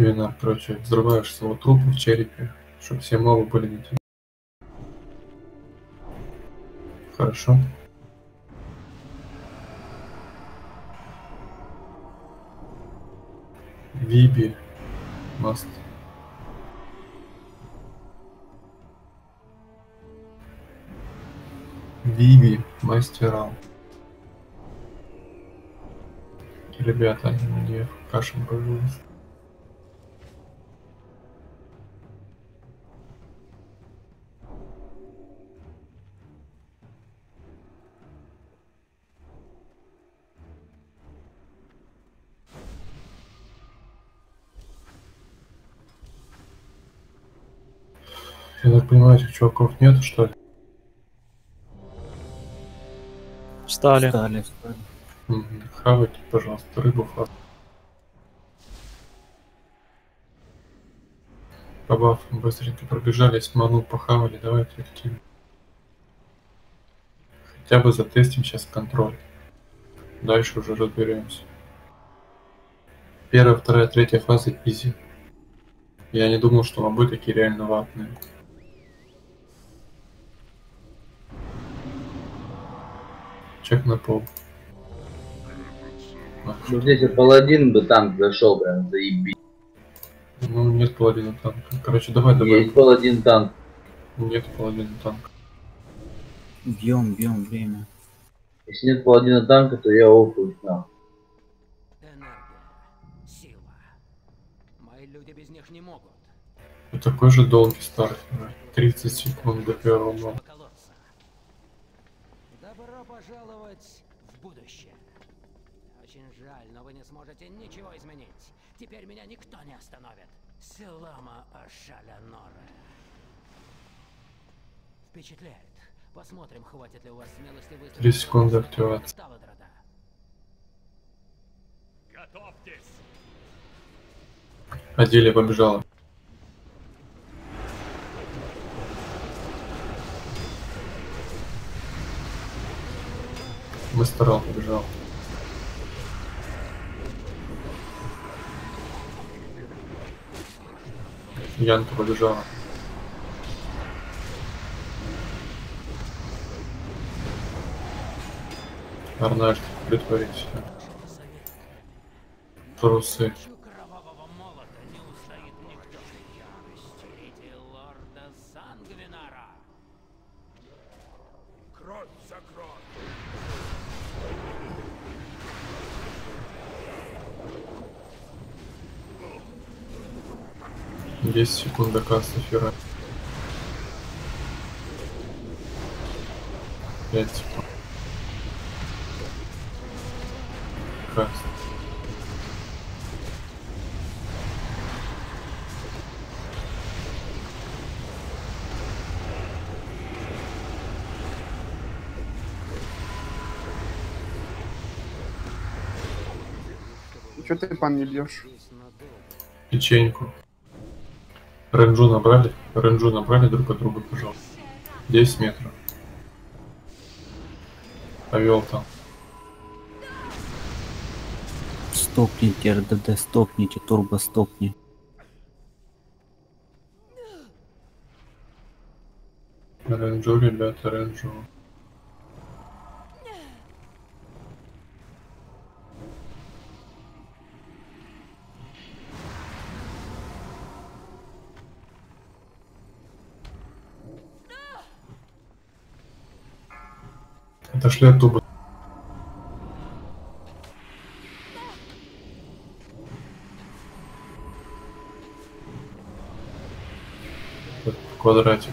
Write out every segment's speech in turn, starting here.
Винар, короче, взрываешь своего трупа в черепе, чтобы все мобы были не тебе. Хорошо. Виби. Маст. Виби. Мастера. Ребята, мне каша пожалуйста. Понимаю, этих чуваков нет, что ли? Встали. Встали, встали. Хавайте, пожалуйста, рыбу хавайте. По бафам быстренько пробежались, ману похавали, давайте активно. Хотя бы затестим сейчас контроль. Дальше уже разберемся. Первая, вторая, третья фаза изи. Я не думал, что мобы такие реально ватные. Чек на пол. Ну здесь паладин бы танк зашел, прям заебись. Ну, нет паладина танка. Короче, давай, давай. Есть паладин танк. Нет паладина танка. Бьем, бьем время. Если нет паладина танка, то я офуюсь на. Энергия. Сила. Мои люди без них не могут. И такой же долгий старт. да. 30 секунд до первого пожаловать в будущее. Очень жаль, но вы не сможете ничего изменить. Теперь меня никто не остановит. Селама Ашаля Норе. Впечатляет. Посмотрим, хватит ли у вас смелости выставить... Три секунды активации. Сталодрада. Адилия побежала. Мастерал побежал. Янка побежала. Арнольд, притворись. Трусы. 10 секунд до конца эфира. 5 секунд. Красный. Че ты пан не бьешь? Печеньку. Ренджу набрали? Ренджу набрали друг от друга, пожалуйста. 10 метров. Повел там. Стопните, РДД, стопните, турбо стопни. Ренджу, ребята, ренджу. Туба. Этот Квадратик.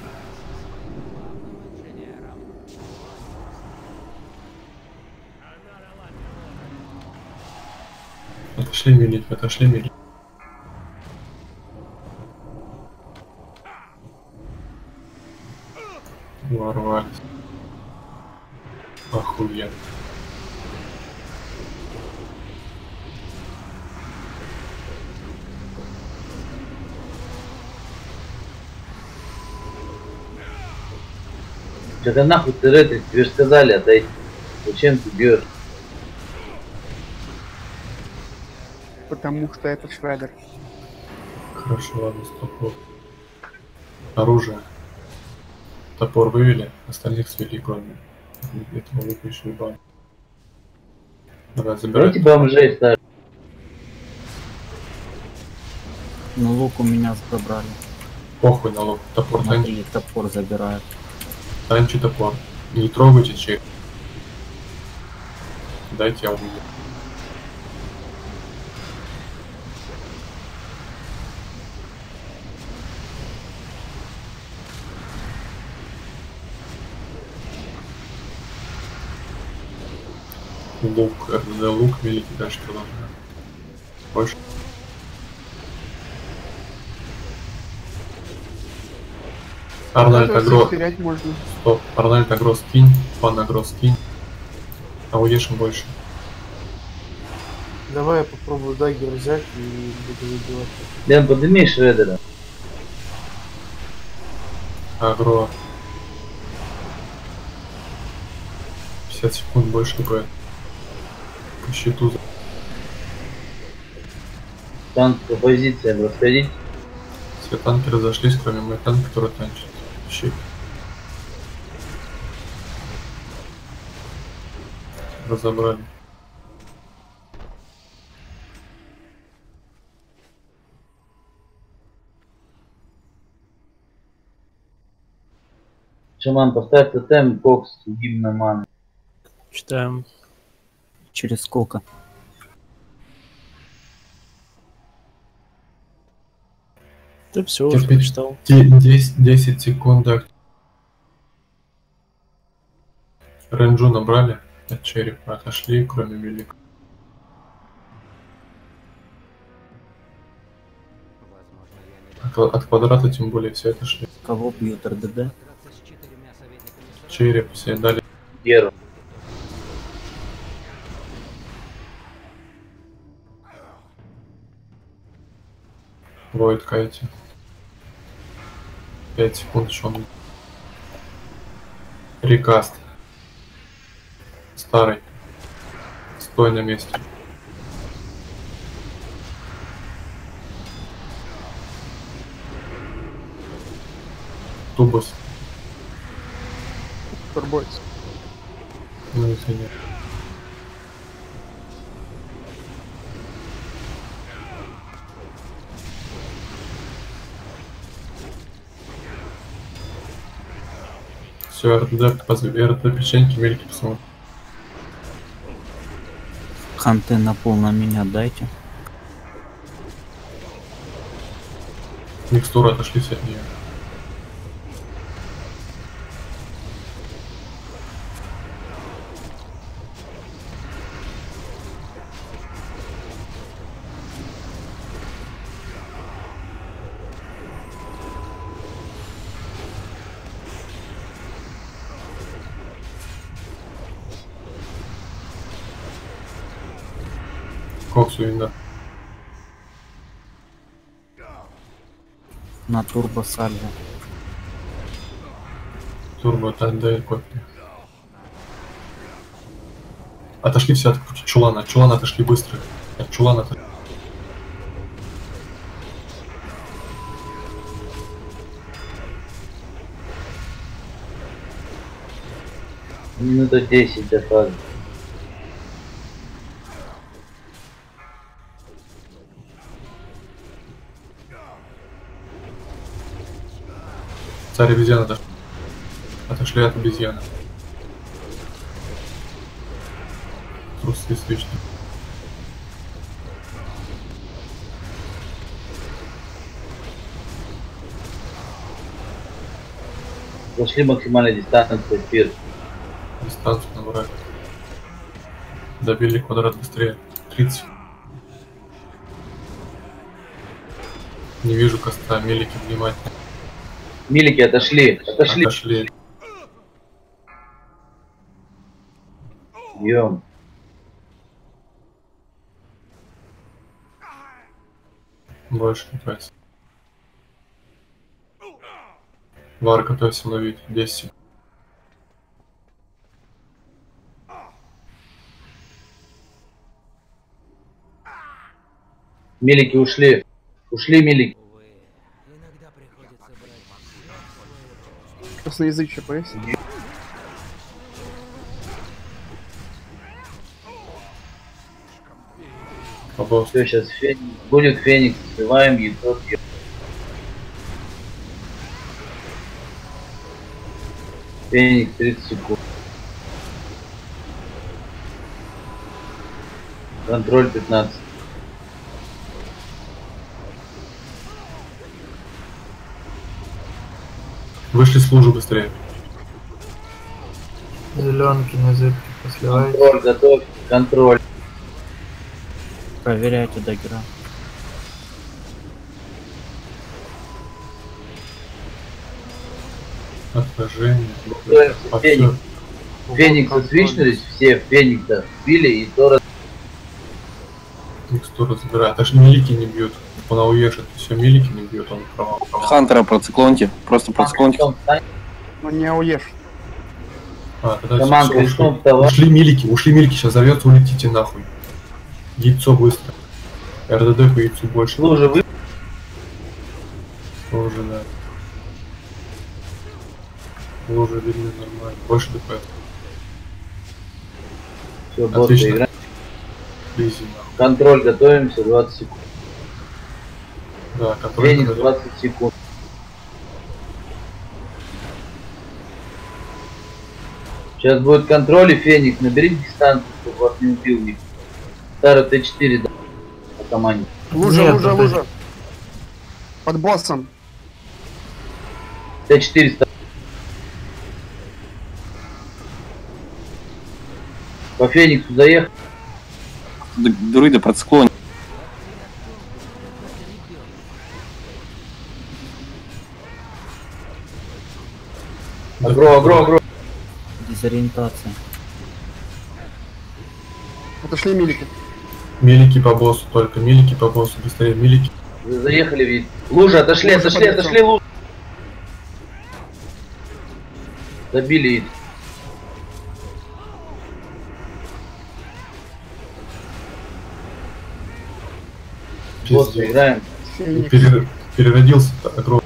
Отошли милить, отошли милить. Что-то нахуй ты ретрит, тебе же сказали отойти. Зачем ты бьешь? Потому что это Шредер. Хорошо, ладно, стоп. Оружие. Топор вывели, остальных свели, кроме этого выпущили бан. Давай, забирай. Давайте бомжей ставим. Ну лук у меня забрали. Похуй на лоб. Топор. Смотри, топор забирают. Танчи топор. Не трогайте чек. Дайте я увижу. Лук, РДД лук, великий дальше продолжаем. Больше. Арнольд Агро, стоп, Арнольд Агро скинь, Пан Агро скинь. А уешим больше. Давай я попробую дагер взять и буду выбивать. Лен, подними шредера. Агро. 50 секунд больше будет. По счету. за- Танк по позициям расходить. Все танки разошлись, кроме моего танка, который танчит. Щит. Разобрали. Шаман, поставь тотем, кокс, гимна маны. Читаем. Через сколько? Да все, уже Терпеть. прочитал. 10, 10 секунд. Ренджу набрали от черепа, отошли, кроме велик. Возможно, я не От, квадрата тем более все отошли. Кого бьют РДД? Череп все дали. Геру. Воет Кайти. 5 секунд еще он. Рекаст. Старый. Стой на месте. Тубус. Турбойц. Ну, извини. Все, РД, позови, РД печеньки, мельки посмотрим. Ханты на пол на меня дайте. Микстуры отошлись от нее. Инда. На турбо сальве. Турбо, ТНД, копия. Отошли все от чулана. От чулана отошли быстро. От чулана отошли. Минута 10 до фазы. Царь обезьяна отошли. Отошли от обезьяны. Трусы свечки. Зашли максимальной дистанции пир. Дистанцию набрали. Добили квадрат быстрее. 30. Не вижу коста, мелики внимательно. Милики отошли. Отошли. Отошли. Бьем. Больше не пальцев. Вар, готовься ловить. 10 секунд. Милики ушли. Ушли милики. Косноязычие пояс. По боссу. Все, сейчас Феникс. Будет Феникс, сливаем яйцо. съем. Феникс 30 секунд. Контроль 15. Вышли с лужи быстрее. Зеленки на зыбки посливайте. Контроль, готовь. Контроль. Проверяйте даггера. Отражение. Феникс. всё. Феникса свичнулись, все Феникса били и то раз Текстуру забирает. Аж милики не бьют. Он ауешит. Все, милики не бьют, он провал. Хантера проциклоньте. Просто проциклоньте. Потом встань, Ну не ауешь. А, тогда Команда крестом ушли. ушли милики, ушли милики, сейчас завьется, улетите нахуй. Яйцо быстро. РДД по яйцу больше. Лужа вы. Лужа, да. Лужа видно нормально. Больше ДП. Все, босс, Отлично. Играем. Изи, нахуй. Контроль, готовимся, 20 секунд. Да, контроль. Феникс контроль. 20 секунд. Сейчас будет контроль и Феникс. Наберите дистанцию, чтобы вас не убил никто. Старый Т4 да, по команде. Лужа, Нет, лужа, это- лужа. Под боссом. Т4 ста- По Фениксу заехал. Друида проциклоньте. Агро, агро, агро. Дезориентация. Отошли милики. Милики по боссу только, милики по боссу, быстрее, милики. Вы Заехали в яйцо. Лужа, отошли, Лужа отошли, под отошли, лужа. Забили яйцо. Играем. И Феникс. пере- переродился агро.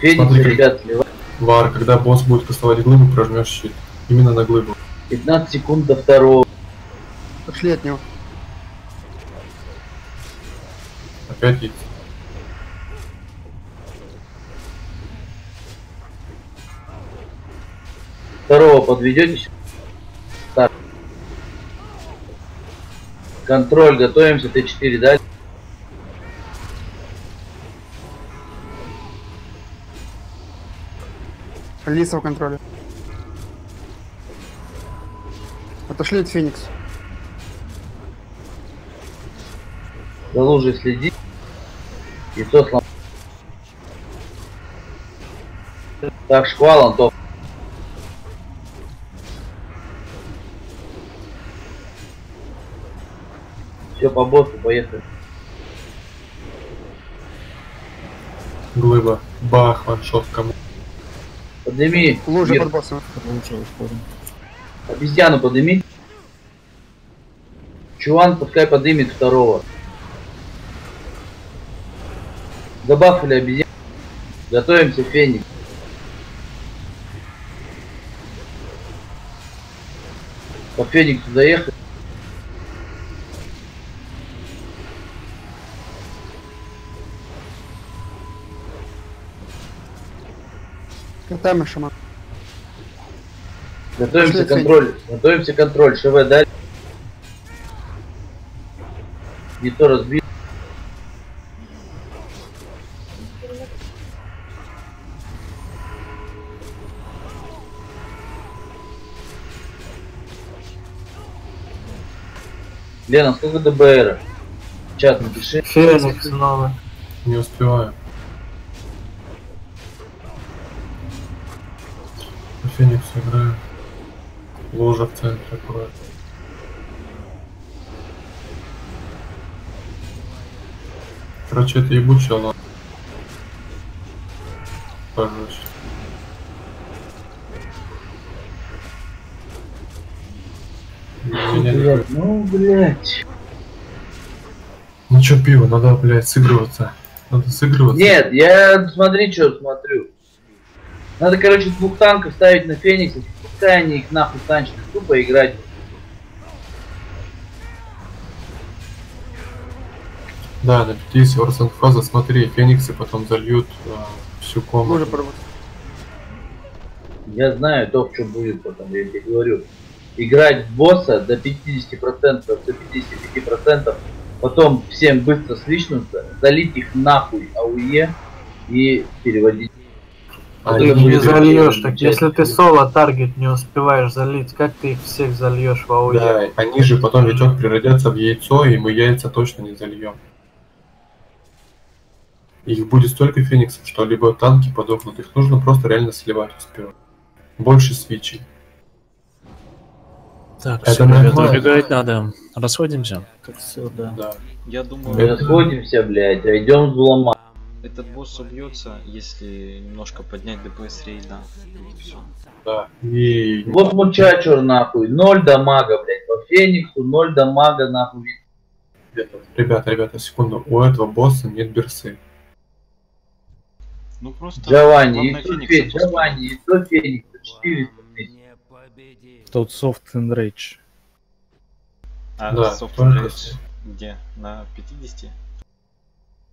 Феникс, Смотри, как- ребят, сливай. Вар, когда босс будет кастовать глыбу, прожмешь щит. Именно на глыбу. 15 секунд до второго. Отошли от него. Опять яйцо. Второго подведете. Контроль, готовимся, Т4 дальше. Алиса в контроле. Отошли от Феникс. За лужей следи. Яйцо слом. Так, шквал, Антон. По боссу, поехали. Глыба. Бах, ваншот кому. Подними. Лужа под боссом. Уходим. Обезьяну подними. Чуван пускай поднимет второго. Забафали обезьяну. Готовимся, Феникс. По Фениксу заехали. Шаман. Готовимся Пошли, контроль. Готовимся контроль. ШВ дали. Не то разбил. Лена, сколько ДБР? Чат напиши. Феникс новый. Не успеваю. По Фениксу играю. Ложа в центре аккуратно. Короче, это ебучая лава. Не Блядь, ну, блядь. Ну чё, пиво, надо, блядь, сыгрываться. Надо сыгрываться. Нет, я смотри, что смотрю. Надо, короче, двух танков ставить на Фениксов, пускай они их нахуй танчат, тупо играть. Да, на 50% фаза, смотри, фениксы потом зальют а, всю комнату. пробовать. Я знаю то, что будет потом, я тебе говорю. Играть в босса до 50%, до 55%, потом всем быстро свичнуться, залить их нахуй АУЕ и переводить. А Ты не зальешь, так если ты соло таргет не успеваешь залить, как ты их всех зальешь в АОЕ? Да, они же потом ведет превратятся в яйцо, и мы яйца точно не зальем. Их будет столько фениксов, что либо танки подохнут, их нужно просто реально сливать успевать. Больше свечей. Так, Это все, ребята, убегать надо. Расходимся. Так все, да. Да. Я думаю, расходимся, блядь, а идем взломать. Этот босс убьется, если немножко поднять ДПС рейда. Да. И Вот мучачур нахуй, ноль дамага, блядь, по Фениксу, ноль дамага нахуй. ребята, ребята, секунду. У этого босса нет берсы. Ну просто Джованни, и Феникса. Джованни, и то Феникс, 400 тысяч. Тут soft and rage. А Да, Soft только Rage где? На 50?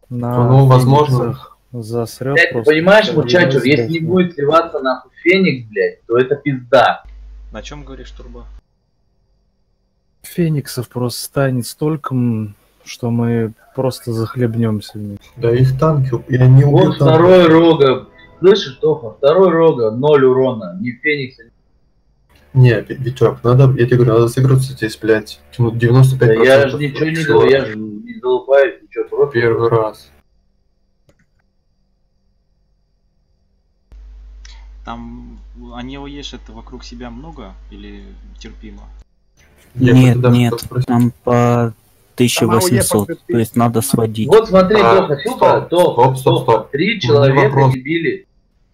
На Ну, возможно. фениксах Засрет Блядь, ты просто. понимаешь, бы если не будет сливаться нахуй Феникс, блядь, то это пизда. На чем говоришь, Турбо? Фениксов просто станет столько, что мы просто захлебнемся. в них. Да их танки, и они Вот убьют танки. второй рога, слышишь, Тоха, второй рога, ноль урона, ни Феникса, Не, Ви- Витек, надо, я тебе говорю, надо сыграться здесь, блядь, ну, 95%. Да я же ничего не делаю, я же не залупаюсь, ничего, просто. Первый раз. Там они ОЕш это вокруг себя много или терпимо? Я нет, нет, спросить. там по АОЕ 1800, по то есть надо сводить. Вот смотри, А, Тоха, стоп, Тоха, Тоха, стоп, стоп, стоп. три Ну, человека вопрос.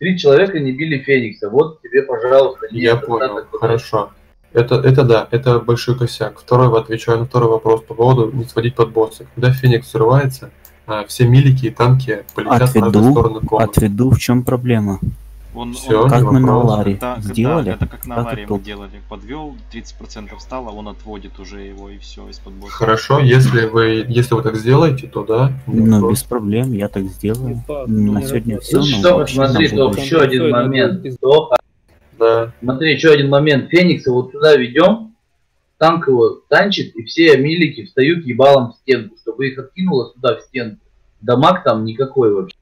Три человека не били Феникса, вот тебе, пожалуйста, Я понял, достаток. хорошо. Это, это да, это большой косяк. Второй, отвечаю на второй вопрос по поводу не сводить под босса. Когда Феникс взрывается, а, все милики и танки полетят в разные Отведу, стороны комнаты. отведу, в чем проблема? Он, Всё, он- Как мы на. Ларе когда- сделали? это как на Ларе мы делали. Подвел, 30% стало, он отводит уже его и все из-под босса. Хорошо, если вы, если вы так сделаете, то да. Ну, вопрос. без проблем, я так сделаю. Ебать, На ну, сегодня все, Тоха, вообще смотри, будущее. еще один момент. Да. смотри, еще один момент. Феникса вот сюда ведем, танк его танчит, и все милики встают ебалом в стенку, чтобы их откинуло сюда в стенку. Дамаг там никакой вообще.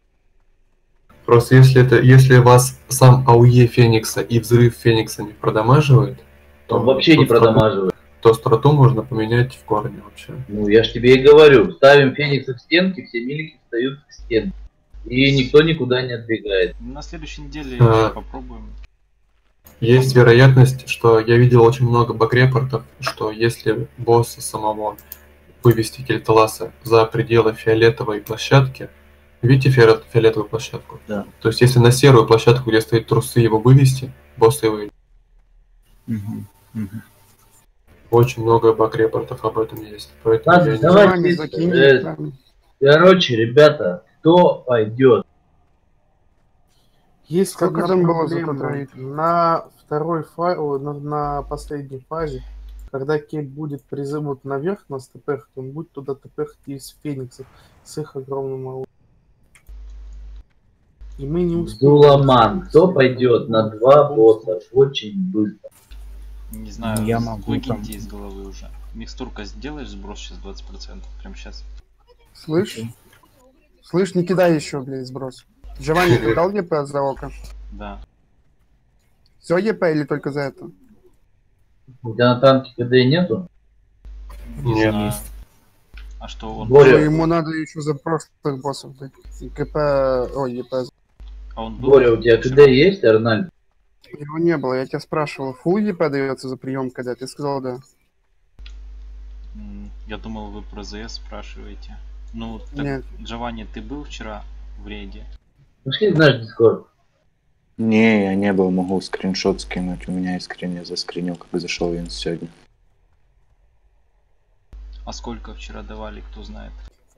Просто если это, если вас сам АУЕ Феникса и взрыв Феникса не продамаживает, то Он вообще не продамаживает. То страту можно поменять в корне вообще. Ну, я ж тебе и говорю, ставим Феникса в стенки, все милики встают в стенку. И никто никуда не отбегает. На следующей неделе А. попробуем. Есть вероятность, что я видел очень много баг-репортов, что если босса самого вывести Кельталаса за пределы фиолетовой площадки, видите фиолет- фиолетовую площадку? Да. То есть если на серую площадку, где стоит трусы, его вывести, босс выйдет. Мгм, мгм. Очень много баг-репортов об этом есть. Поэтому Ладно, я не давай. Вами ты- закинь, э, да. Короче, ребята, кто пойдет? Есть Сколько там было проблема. На второй фазе, на, на последней фазе, когда Кейт будет призывать наверх на ТПХ, он будет туда ТПХ из Фениксов с их огромным АУ. И мы не успеем. Дуламан, кто пойдет на два босса очень быстро? Не знаю, Я могу выкиньте там. из головы уже. Микстурка сделаешь сброс сейчас 20%, прям сейчас. Слышь? Слышь, не кидай еще, блядь, сброс. Джованни, ты дал ЕП за око? Да. Все ЕП или только за это? У тебя на танке КД нету? Не Нет. знаю. А что он... Боря. Ну, ему надо еще за прошлых боссов дать. И КП... Ой, ЕП. А он был? Боря, у тебя КД есть, Арнольд? Его не было, я тебя спрашивал, фул ЕП дается за прием, когда ты сказал да. Я думал, вы про ЗС спрашиваете. Ну, так, Нет. Джованни, ты был вчера в рейде? Пошли в наш дискорд. Не, я не был, могу скриншот скинуть. У меня искренне я заскринил, как зашел в Инс сегодня. А сколько вчера давали, кто знает?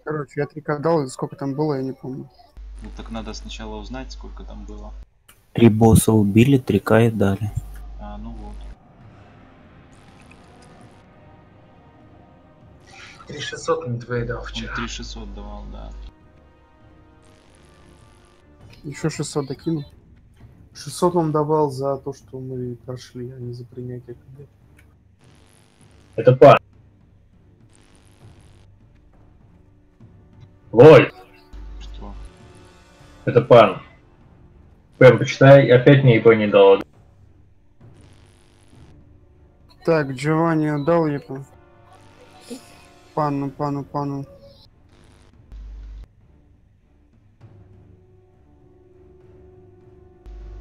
Короче, я 3 дал, сколько там было, я не помню. Ну так надо сначала узнать, сколько там было. Три босса убили, три кая дали. А, ну вот. 3600 он двое дал Он вчера. 3600 давал, да. Еще 600 докину. 600 он давал за то, что мы прошли, а не за принятие КД. Это пан. Лоль? Это пан. Прям почитай, опять мне ИП не дало. Так, Джованни отдал ему. Пану, пану, пану.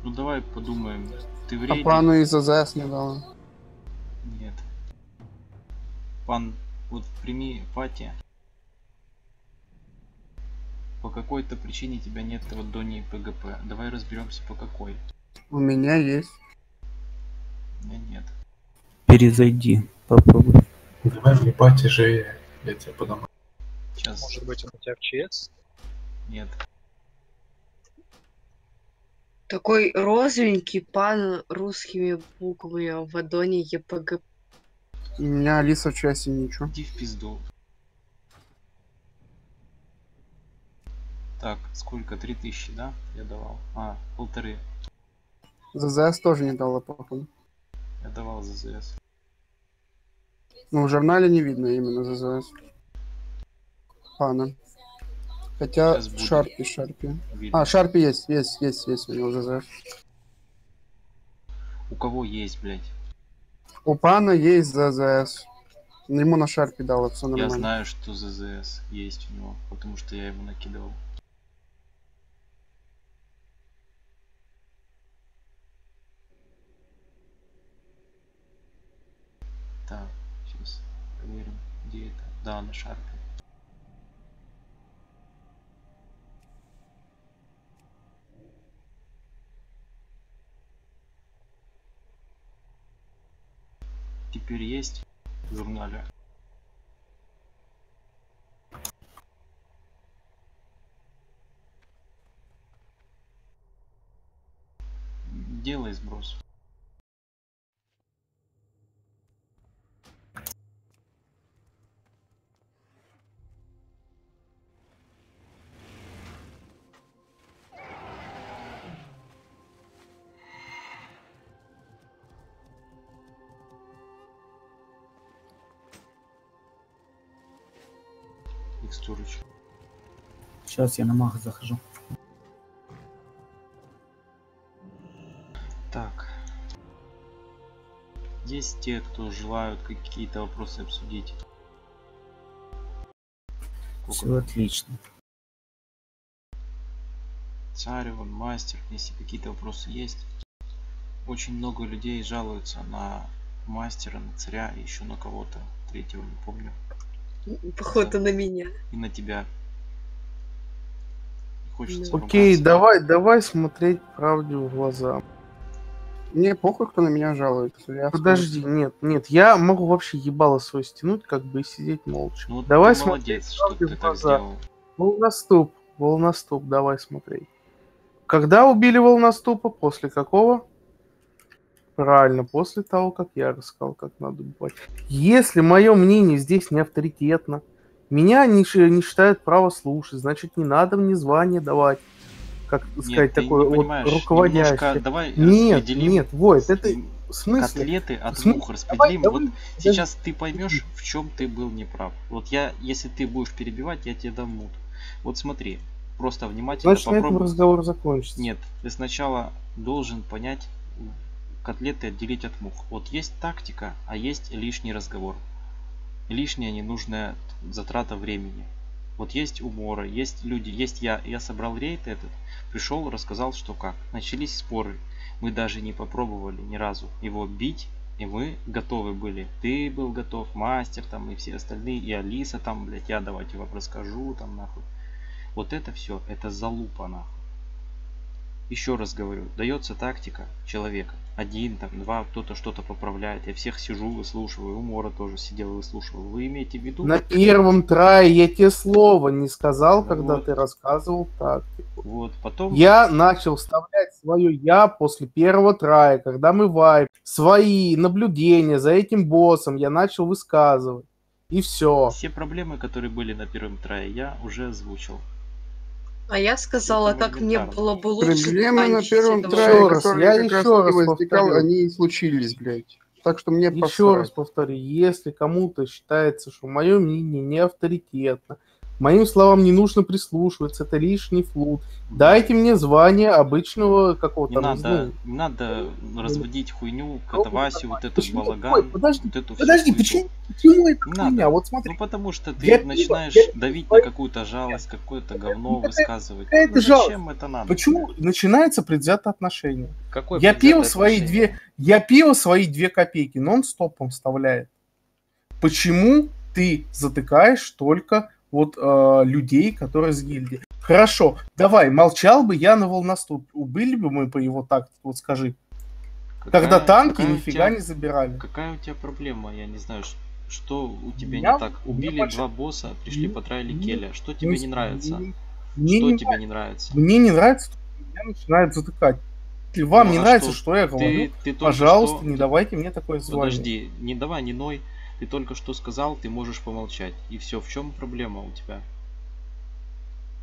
Ну давай подумаем. Ты в А пану из АЗС не дала. Нет. Пан, вот прими пати. По какой-то причине тебя нет в аддоне ПГП. Давай разберемся по какой. У меня есть. У меня нет. Перезайди, попробуй. Давай мне пати живее, я тебе подам. Сейчас. Может быть, он у тебя в ЧС? Нет. Такой розовенький пан русскими буквами в аддоне ЕПГ. У меня Алиса в часе ничего. Иди в пизду. Так, сколько? Три тысячи, да? Я давал. А, полторы. ЗЗС тоже не дала, походу. Я давал за ЗС. Но в журнале не видно именно ЗЗС. Пана. Хотя. Шарпи, Шарпи. А, Шарпи есть, есть, есть, есть у него ЗЗС. У кого есть, блядь? У Пана есть ЗЗС. Ему на Шарпи дала, все Я нормально. знаю, что ЗЗС есть у него, потому что я ему накидывал. Так, сейчас проверим, где это. Да, на шарпе. Теперь есть в журнале. Делай сброс. Сейчас я на мах захожу. Так. Есть те, кто желают какие-то вопросы обсудить. Все отлично. Цареван, мастер, если какие-то вопросы есть. Очень много людей жалуются на мастера, на царя и еще на кого-то третьего, не помню. Походу на меня. И на тебя. Хочется Окей, ругаться. давай, давай смотреть правде в глаза. Мне похуй, кто на меня жалуется. Я Подожди, нет, нет, я могу вообще ебало свой стянуть, как бы и сидеть молча. Ну, давай ты смотреть молодец, что ты в так сделал. Волноступ, волноступ, давай смотреть. Когда убили волноступа? После какого? Правильно, после того, как я рассказал, как надо убивать. Если мое мнение здесь не авторитетно, меня не, не считают право слушать, значит, не надо мне звание давать. Как сказать, ты такое вот немножко давай нет, нет, Войт, это в смысле? котлеты от смысле? мух распределим. Давай, вот давай, сейчас ты поймешь, в чем ты был неправ. Вот я, если ты будешь перебивать, я тебе дам мут. Вот смотри, просто внимательно Значит, на этом попробуй. разговор закончится. Нет, ты сначала должен понять котлеты отделить от мух. Вот есть тактика, а есть лишний разговор. Лишняя ненужная затрата времени. Вот есть уморы, есть люди, есть я. Я собрал рейд этот, пришел, рассказал, что как. Начались споры. Мы даже не попробовали ни разу его бить, и мы готовы были. Ты был готов, мастер там и все остальные, и Алиса там, блядь, я давайте вам расскажу там нахуй. Вот это все, это залупа нахуй. Еще раз говорю, дается тактика человека. Один, там, два, кто-то что-то поправляет. Я всех сижу, выслушиваю. У Мора тоже сидел и выслушивал. Вы имеете в виду... На первом трае я тебе слова не сказал, когда Вот. ты рассказывал тактику. Вот, потом... Я начал вставлять свое я после первого трая, когда мы вайп. Свои наблюдения за этим боссом я начал высказывать. И все. Все проблемы, которые были на первом трае, я уже озвучил. А я сказала, так мне было бы лучше Проблемы на первом трае, Еще раз, я как еще раз возникал, они и случились, блядь. Так что мне Еще посрать. раз повторю, если кому-то считается, что мое мнение не авторитетно, моим словам не нужно прислушиваться, это лишний флут, дайте мне звание обычного какого-то Не там, надо, ну, не надо разводить хуйню, Ну, катавасию, вот этот Почему? балаган, Ой, подожди, вот эту подожди, почему, почему это Не хуйня? надо. Вот смотри, Ну потому что ты Я начинаешь я давить пиво- на какую-то жалость, какое-то говно какая- высказывать. какая-то Ну зачем это надо? почему начинается предвзятое отношение? Какое я пил свои отношение? две, я пил свои две копейки, нон-стопом вставляет. Почему ты затыкаешь только вот э, людей, которые с гильдии? Хорошо, давай, молчал бы я на волноступ. Убили бы мы по его тактике, вот скажи. Когда Какая- танки какая нифига тебя- не забирали. Какая у тебя проблема? Я не знаю, что у тебя меня- не так. Убили больше- два босса, пришли Мне- потравили мне- Келя. Что тебе не нравится? Мне, мне Что не, тебе не нравится? мне не нравится, что меня начинают затыкать. Если вам Ну, не а нравится, что? что, я Ты- говорю, ты только пожалуйста, что- не давайте мне такое звание. Подожди, не давай, не ной. Ты только что сказал, ты можешь помолчать. И все, в чем проблема у тебя?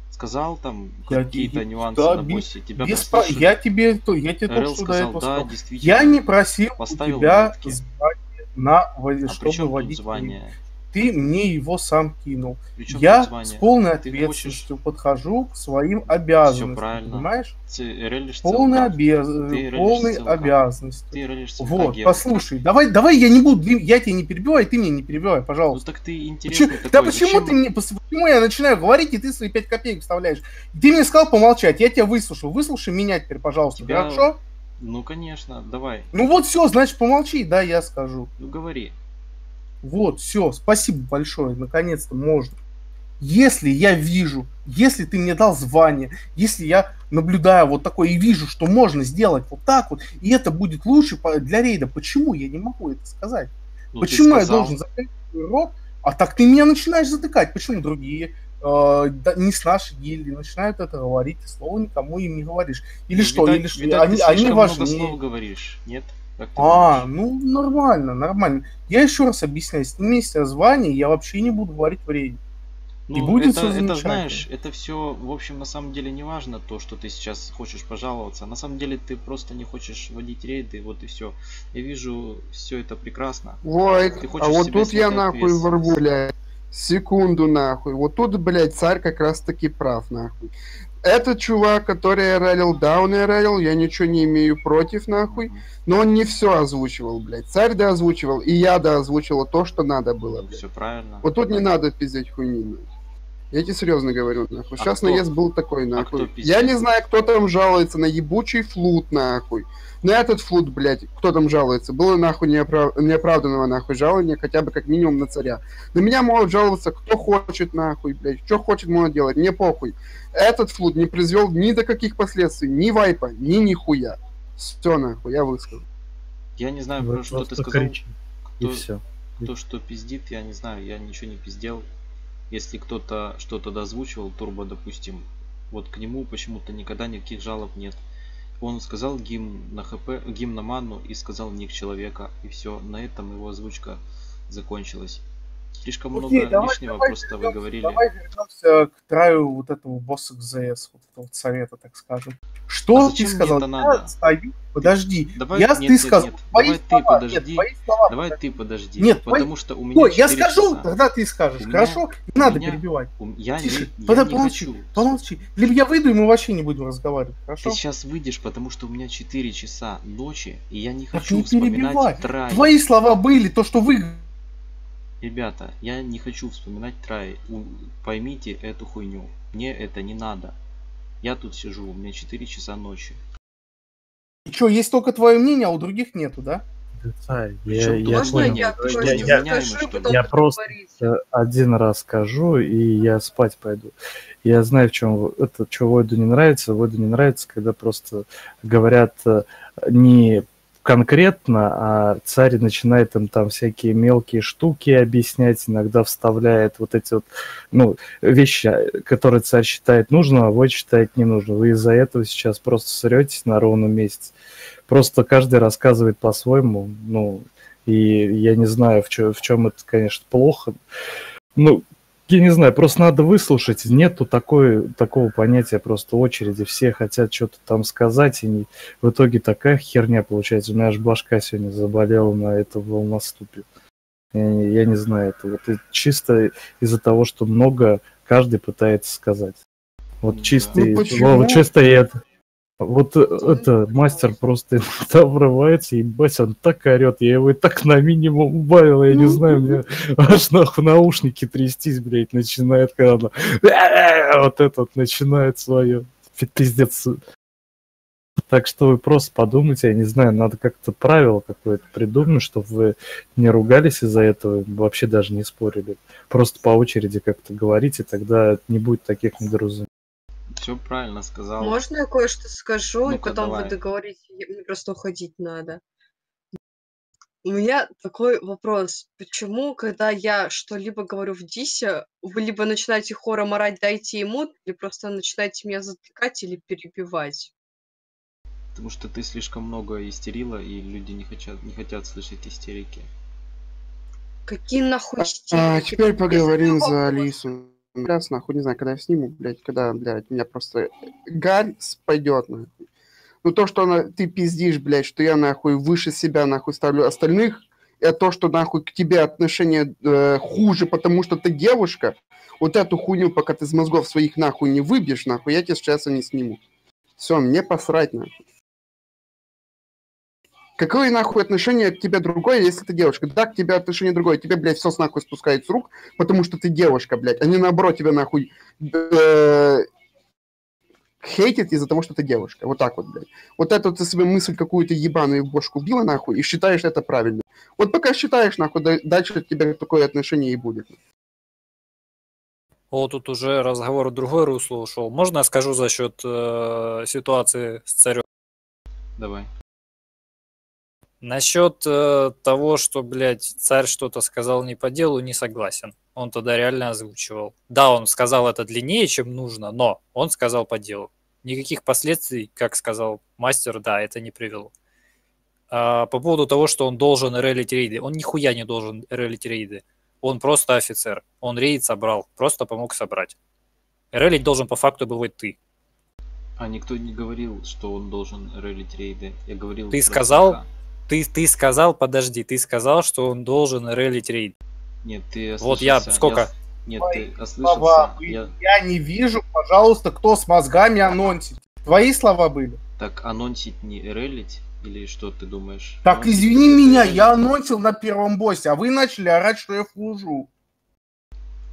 Сказал там какие-то нюансы да, на боссе, тебя без послушали. Я тебе, то- я тебе только что до сказал, этого да, действительно. Я не просил Поставил у тебя звание на А чтобы чем тут водить звание? Ты мне его сам кинул. При чем Я тут звание? с полной ответственностью подхожу к своим обязанностям. правильно. Понимаешь? Ты Полной, обез... Ты релишь полной обязанности. Ты Вот, послушай, давай, давай я не буду, я тебя не перебиваю, ты меня не перебивай, Ну пожалуйста. так ты Почему- интересный да такой. почему зачем- ты мне, почему я начинаю говорить, и ты свои 5 копеек вставляешь? Ты мне сказал помолчать, я тебя выслушал, выслушай меня теперь, пожалуйста, Тебя- хорошо? Ну конечно, давай. Ну вот все, значит помолчи, да, я скажу. Ну говори. Вот, все, спасибо большое, наконец-то можно. Если я вижу, если ты мне дал звание, если я наблюдаю вот такое и вижу, что можно сделать вот так вот, и это будет лучше для рейда, почему я не могу это сказать? Ну, почему я должен закрыть свой рот, а так ты меня начинаешь затыкать? Почему другие, э, да, не с нашей гильдии, начинают это говорить, ты слова никому им не говоришь? Или Ну, что, видать- или что, видать, они, ты они слишком много важнее. слов говоришь, нет? А, ну нормально, нормально. Я еще раз объясняю, с ним есть звание, я вообще не буду говорить в рейде. и Ну, будет это, все это знаешь, это все, в общем, на самом деле не важно, то, что ты сейчас хочешь пожаловаться. На самом деле ты просто не хочешь водить рейды, вот и все. Я вижу все это прекрасно. Ой, Ты а хочешь вот тут я нахуй ворву, блядь. Секунду нахуй. Вот тут, блядь, царь как раз таки прав, нахуй. Этот чувак, который ралил, да, он и ралил, я ничего не имею против, нахуй. Но он не все озвучивал, блядь. Царь да озвучивал, и я да озвучивал то, что надо было, блядь. Все правильно. Вот тут не надо пиздеть хуйни, нахуй. Я тебе серьезно говорю, нахуй. А Сейчас кто- наезд был такой, кто нахуй. пиздит? я не знаю, кто там жалуется на ебучий флут, нахуй. Но этот флут, блядь, кто там жалуется? Было нахуй неоправ- неоправданного нахуй жалования, хотя бы как минимум на царя. На меня могут жаловаться кто хочет, нахуй, блядь. Что хочет, может делать, мне похуй. Этот флут не произвел ни до каких последствий, ни вайпа, ни нихуя. Все, нахуй, я высказал. Я не знаю, про что ты сказал. кричите, и Кто- всё. То, что пиздит, я не знаю, я ничего не пиздел. Если кто-то что-то дозвучивал, Турбо, допустим, вот к нему почему-то никогда никаких жалоб нет. Он сказал гимн на хп, гимн на ману и сказал ник человека, и все, на этом его озвучка закончилась. Слишком Окей, много давай- лишнего давай просто вы говорили. Давай вернемся к траю вот этого босса КЗС, вот этого совета, так скажем. Что А ты сказал? это Я надо? стою, подожди. Давай, я, нет, ты нет, сказал, нет, давай ты слова, подожди, нет, слова, давай подожди. ты подожди, Нет, потому что у меня Ой, я 4 скажу, часа. тогда ты скажешь, У меня- хорошо? Не надо меня- перебивать. у- я Тише, не, я пода- не помолчи, хочу. помолчи. Либо я выйду, и мы вообще не будем разговаривать, Ты хорошо? сейчас выйдешь, потому что у меня 4 часа ночи, и я не Так хочу не вспоминать перебивай. трай. Твои слова были, то, что вы... Ребята, я не хочу вспоминать трай. У- Поймите эту хуйню. Мне это не надо. Я тут сижу, у меня 4 часа ночи. Что, есть только твое мнение, а у других нету, да? Да, я, я понял. скажу, вы просто один раз скажу, и я спать пойду. Я знаю, в чем это, что Войду не нравится. Войду не нравится, когда просто говорят э, не конкретно, а царь начинает им там всякие мелкие штуки объяснять, иногда вставляет вот эти вот, ну, вещи, которые царь считает нужным, а Войд считает не нужным. Вы из-за этого сейчас просто сретесь на ровном месте. Просто каждый рассказывает по-своему, ну, и я не знаю, в, чё- в чем это, конечно, плохо. Ну, я не знаю, просто надо выслушать. Нету такой, такого понятия просто очереди. Все хотят что-то там сказать, и не- в итоге такая херня получается. У меня аж башка сегодня заболела на этом волноступе. Я, не- я не знаю, это вот и чисто из-за того, что много каждый пытается сказать. Вот Да. чисто, Ну почему? чисто это. Вот э, это мастер просто иногда врывается, и бать, он так орет, я его и так на минимум убавил, я не знаю, мне аж нахуй наушники трястись, блядь, начинает, когда она вот это вот начинает свое, пиздец. Так что вы просто подумайте, я не знаю, надо как-то правило какое-то придумать, чтобы вы не ругались из-за этого, вообще даже не спорили. Просто по очереди как-то говорите, тогда не будет таких недоразумений. Все правильно сказал. Можно я кое-что скажу, и Ну-ка, потом давай. вы договорите? Мне просто уходить надо. У меня такой вопрос. Почему, когда я что-либо говорю в Дисе, вы либо начинаете хором орать «дайте ему», или просто начинаете меня затыкать или перебивать? Потому что ты слишком много истерила, и люди не хотят, не хотят слышать истерики. Какие нахуй А, истерики? теперь Если поговорим за вопрос- Алису. Раз, нахуй, не знаю, когда я сниму, блядь, когда, блядь, меня просто гарь спойдет, нахуй. Ну то, что она, ты пиздишь, блядь, что я, нахуй, выше себя, нахуй, ставлю остальных, и то, что, нахуй, к тебе отношение э, хуже, потому что ты девушка, вот эту хуйню, пока ты из мозгов своих, нахуй, не выбьешь, нахуй, я тебе сейчас не сниму. Все, мне посрать, нахуй. Какое нахуй отношение к тебе другое, если ты девушка? Да, к тебе отношение другое. Тебе, блядь, все нахуй спускает с рук, потому что ты девушка, блядь. Они наоборот тебя нахуй э, хейтят из-за того, что ты девушка. Вот так вот, блядь. Вот эту ты себе мысль какую-то ебаную в бошку била, нахуй, и считаешь это правильно. Вот пока считаешь, нахуй, да- дальше у тебя такое отношение и будет. О, тут уже разговор в другое русло ушел. Можно я скажу за счет э, ситуации с царем? Давай. Насчет э, того, что, блядь, царь что-то сказал не по делу, не согласен. Он тогда реально озвучивал. Да, он сказал это длиннее, чем нужно, но он сказал по делу. Никаких последствий, как сказал мастер, да, это не привело. А, по поводу того, что он должен релить рейды. Он нихуя не должен релить рейды. Он просто офицер. Он рейд собрал, просто помог собрать. Релить должен по факту бывать ты. А никто не говорил, что он должен релить рейды. Я говорил Ты сказал, ЦК. Ты, ты сказал, подожди, ты сказал, что он должен релить рейд. Нет, ты Вот я ослышался. сколько? с- Нет, ты Слова, ослышался. Я... Я не вижу, пожалуйста, кто с мозгами анонсит. Твои слова были. Так анонсить не релить? Или что ты думаешь? Так, Анонсить извини меня, релить? я анонсил на первом боссе, а вы начали орать, что я флужу.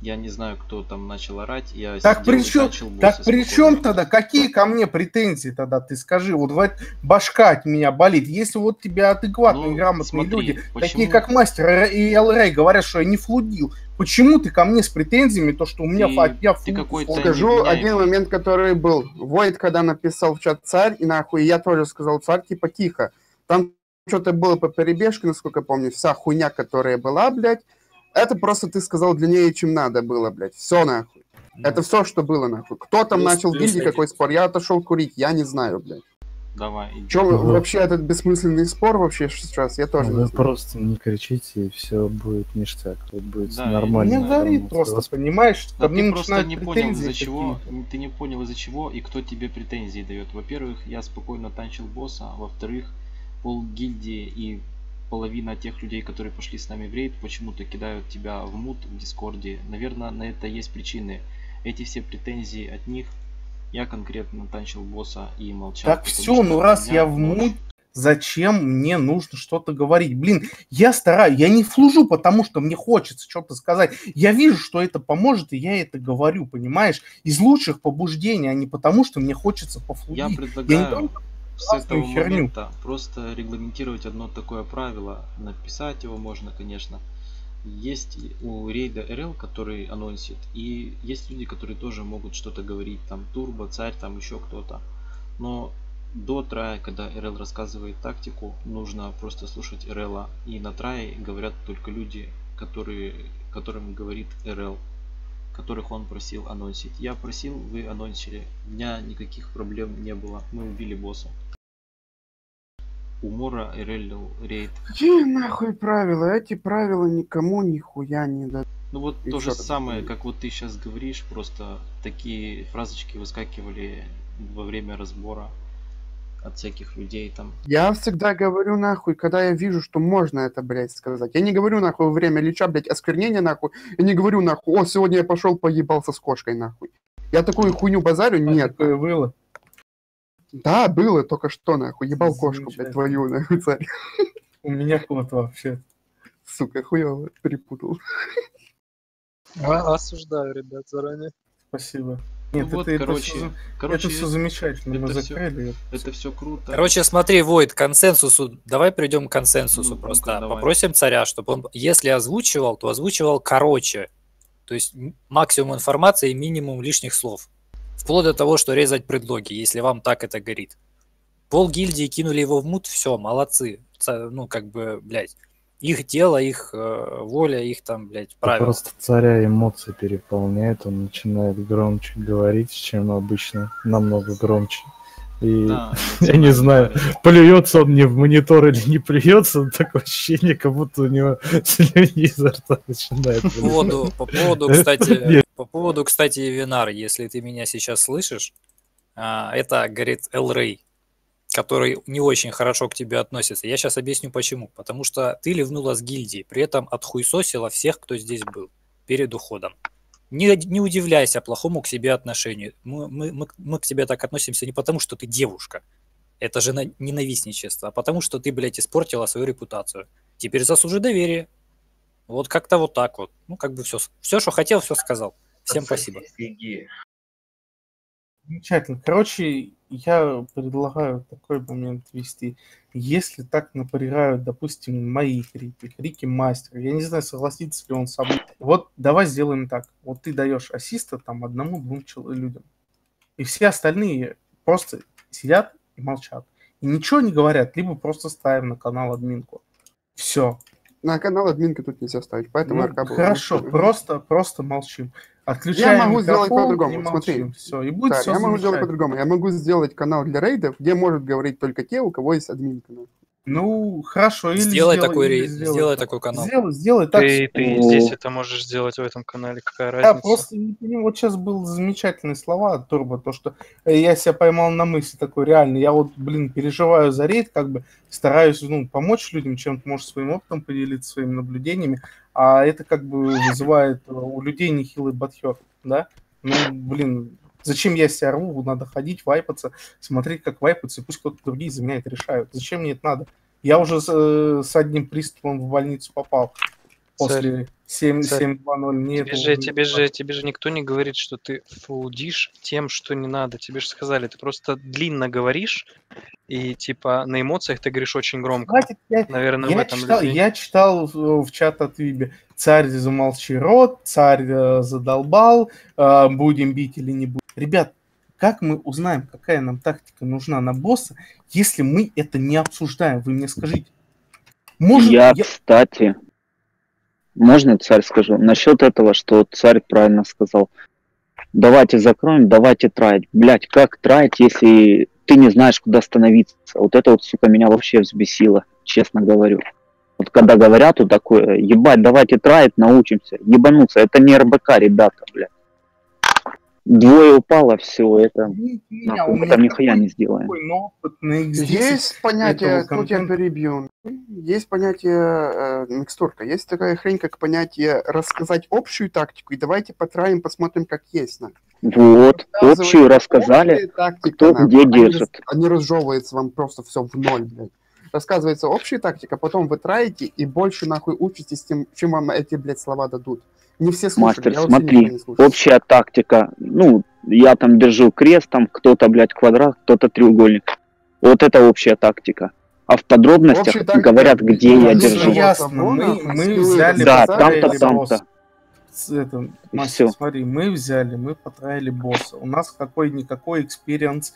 Я не знаю, кто там начал орать. Я Так при чем, так при чем тогда, какие ко мне претензии тогда, ты скажи, вот вот башка от меня болит, если вот тебе адекватные, Ну, грамотные смотри, люди, почему- такие как мастер и Эл говорят, что я не флудил, почему ты ко мне с претензиями, то, что у меня, Ты- меня ты какой-то Скажу один момент, который был. Войд, когда написал в чат царь, и нахуй, я тоже сказал царь, типа, тихо. Там что-то было по перебежке, насколько помню, вся хуйня, которая была, блядь, это просто ты сказал длиннее, чем надо было, блядь. Все нахуй. Это все, что было, нахуй. Кто там Плюс- начал в гильдии, какой спор? Я отошел курить, я не знаю, блядь. Давай, иди. Чем Ну, вообще этот бессмысленный спор вообще сейчас, я тоже Ну, не Вы знаю. просто не кричите, и все будет ништяк. Вот будет Да, нормально. Мне горит просто, понимаешь, Да ко мне ты просто не понял, из-за чего, ты не понял из-за чего и кто тебе претензии дает. Во-первых, я спокойно танчил босса, а во-вторых, пол гильдии и половина тех людей, которые пошли с нами в рейд, почему-то кидают тебя в мут в Дискорде. Наверное, на это есть причины. Эти все претензии от них. Я конкретно танчил босса и молчал. Так все, ну раз я в муть, зачем мне нужно что-то говорить? Блин, я стараюсь, я не флужу, потому что мне хочется что-то сказать. Я вижу, что это поможет, и я это говорю, понимаешь? Из лучших побуждений, а не потому, что мне хочется пофлудить. Я Я не предлагаю, только- с этого херню. момента просто регламентировать одно такое правило, написать его можно, конечно. Есть у рейда РЛ, который анонсит, и есть люди, которые тоже могут что-то говорить, там Турбо, Царь, там еще кто-то. Но до трая, когда РЛ рассказывает тактику, нужно просто слушать РЛа. И на трае говорят только люди, которые, которым говорит РЛ, которых он просил анонсить. Я просил, вы анонсили. У меня никаких проблем не было. Мы убили босса. У Мора РЛ рейд. Какие нахуй правила? Эти правила никому нихуя не дадут. Ну вот И то же самое, как вот ты сейчас говоришь, просто такие фразочки выскакивали во время разбора от всяких людей там. Я всегда говорю нахуй, когда я вижу, что можно это, блядь, сказать. Я не говорю нахуй во время лича, блядь, осквернения нахуй. Я не говорю нахуй, о, сегодня я пошел поебался с кошкой нахуй. Я такую хуйню базарю, нет. Такое было. Да, было только что нахуй. Ебал кошку, блядь, твою нахуй, царь. У меня кот вообще. Сука, хуёво перепутал. А- осуждаю, ребят, заранее. Спасибо. Ну Нет, вот, это, это короче, все, короче, это все замечательно. Мы это всё- закрыли. Это все круто. Короче, смотри, Войд, консенсусу. Давай придем к консенсусу Ну, просто. давай. Попросим царя, чтобы он, если озвучивал, то озвучивал короче. То есть максимум информации и минимум лишних слов. Вплоть до того, что резать предлоги, если вам так это горит. Пол гильдии кинули его в мут, все, молодцы. Ну, как бы, блядь, их дело, их э, воля, их там, блядь, правила. Просто царя эмоции переполняет, он начинает громче говорить, чем обычно, намного громче. И Да, я не знаю, плюется он мне в монитор или не плюется, такое ощущение, как будто у него слюни изо рта начинает. По поводу, по поводу, кстати. по поводу, кстати, Винар, если ты меня сейчас слышишь, а, это, говорит, Эл Рэй, который не очень хорошо к тебе относится. Я сейчас объясню почему. Потому что ты ливнула с гильдии, при этом отхуесосила всех, кто здесь был перед уходом. Не, не удивляйся плохому к себе отношению. Мы, мы, мы, мы к тебе так относимся не потому, что ты девушка. Это же на- ненавистничество, а потому что ты, блядь, испортила свою репутацию. Теперь заслужи доверие. Вот как-то вот так вот. Ну, как бы все. Все, что хотел, все сказал. Всем спасибо. Замечательно. Короче, я предлагаю такой момент вести. Если так напрягают, допустим, мои крики, крики мастера, я не знаю, согласится ли он со мной. Вот давай сделаем так. Вот ты даешь ассиста там одному-двум людям. И все остальные просто сидят и молчат. И ничего не говорят, либо просто ставим на канал админку. Все. На канал админка тут нельзя ставить, поэтому Ну, РК был. хорошо, просто, просто молчим. Отключаем Я могу сделать по-другому. Смотри. Все, и будет Царь, все я могу сделать по-другому. Я могу сделать канал для рейдов, где может говорить только те, у кого есть админка. нахуй. Ну, хорошо, или Сделай сделай- такой или рейд, сделай сделай так. такой канал. Сделай, сделай так. Ты, ты и О. здесь это можешь сделать в этом канале, какая Я разница? просто не понимаю, вот сейчас был замечательные слова от Турбо, то, что э, я себя поймал на мысли такой, реально, я вот, блин, переживаю за рейд, как бы стараюсь, ну, помочь людям, чем-то, может, своим опытом поделиться, своими наблюдениями, а это как бы вызывает у людей нехилый бадхер, да? Ну, блин, зачем я себя рву, надо ходить, вайпаться, смотреть, как вайпаться, и пусть кто-то другие за меня это решают. Зачем мне это надо? Я уже с, э, с одним приступом в больницу попал после 7 Царь, 7.2.0. Мне Тебе же, тебе, же, тебе же никто не говорит, что ты флудишь тем, что не надо. Тебе же сказали, ты просто длинно говоришь, и типа на эмоциях ты говоришь очень громко. Хватит, я, Наверное, в я этом читал, людей- я читал в, в чат от Виби. Царь замолчи рот, царь э, задолбал, э, будем бить или не будем. Ребят, как мы узнаем, какая нам тактика нужна на босса, если мы это не обсуждаем? Вы мне скажите. Может, я, я- кстати, можно царь скажу? Насчет этого, что царь правильно сказал. Давайте закроем, давайте траить. Блять, как траить, если ты не знаешь, куда становиться? Вот это вот, сука, меня вообще взбесило, честно говорю. Вот когда говорят вот такое, ебать, давайте траить, научимся. Ебануться, это не РБК, ребята, блядь. Двое упало, все, это... Нахуй, мы там нихуя не сделаем. такой опыт на X10 Есть понятие, тут я перебью. Есть понятие э, микстурка. Есть такая хрень, как понятие рассказать общую тактику, и давайте потраим, посмотрим, как есть. на. Вот, общую рассказали, тактика, кто нахуй, где а держит. А не разжевывается вам просто все в ноль, блядь. Рассказывается общая тактика, потом вы траите и больше нахуй учитесь тем, чем вам эти, блядь, слова дадут. Не все слушали, Мастер, я смотри, не слушал. общая тактика. Ну, я там держу крест, там кто-то, блядь, квадрат, кто-то треугольник. Вот это общая тактика. А в подробностях Общая тактика говорят, где я держу. ясно, мы, мы взяли, Да, там-то, там-то. Это, мастер, смотри, мы взяли, мы потраили босса. У нас какой-никакой experience